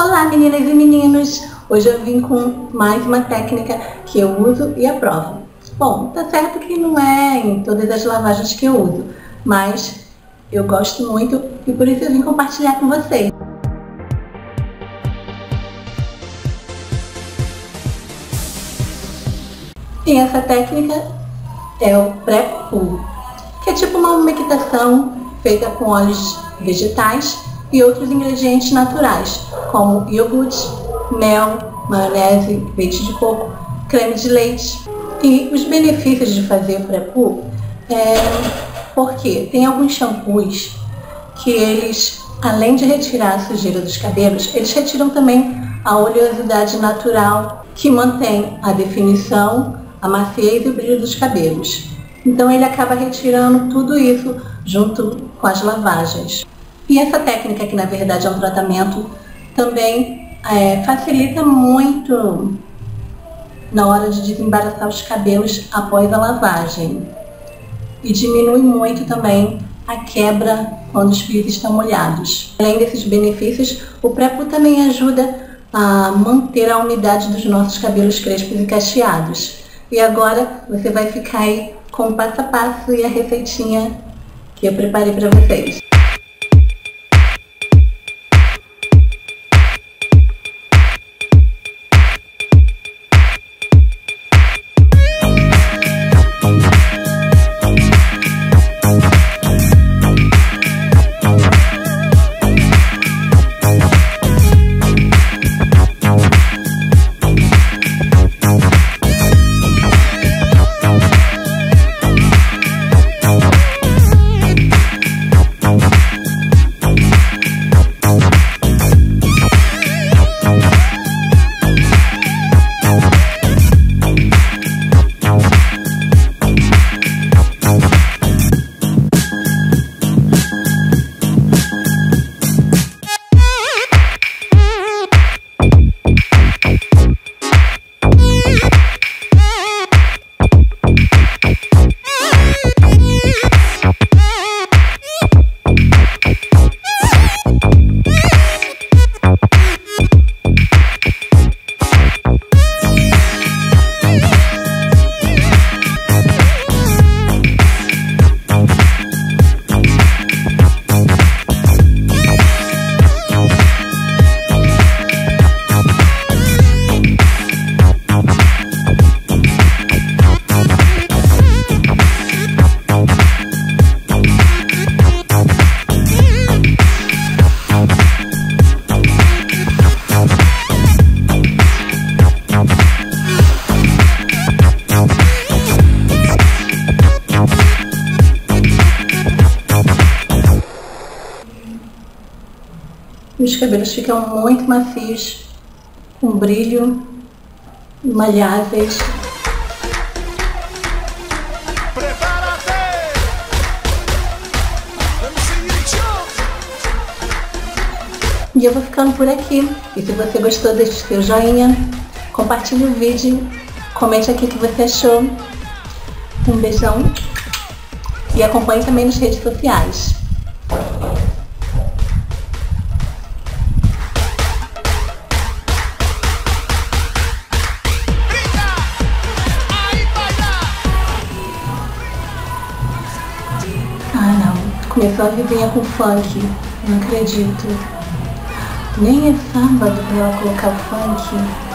Olá meninas e meninos! Hoje eu vim com mais uma técnica que eu uso e aprovo. Bom, tá certo que não é em todas as lavagens que eu uso, mas eu gosto muito e por isso eu vim compartilhar com vocês. E essa técnica é o pré-pull, que é tipo uma umectação feita com óleos vegetais e outros ingredientes naturais, como iogurte, mel, maionese, leite de coco, creme de leite. E os benefícios de fazer o pré-pull é porque tem alguns shampoos que eles, além de retirar a sujeira dos cabelos, eles retiram também a oleosidade natural que mantém a definição, a maciez e o brilho dos cabelos. Então ele acaba retirando tudo isso junto com as lavagens. E essa técnica, que na verdade é um tratamento, também é, facilita muito na hora de desembaraçar os cabelos após a lavagem. E diminui muito também a quebra quando os fios estão molhados. Além desses benefícios, o Prepo também ajuda a manter a umidade dos nossos cabelos crespos e cacheados. E agora você vai ficar aí com o passo a passo e a receitinha que eu preparei para vocês. Os cabelos ficam muito macios, com brilho, malháveis. E eu vou ficando por aqui. E se você gostou, deixe seu joinha, compartilhe o vídeo, comente aqui o que você achou. Um beijão e acompanhe também nas redes sociais. Começou a vizinha com funk. Não acredito. Nem é sábado pra ela colocar funk.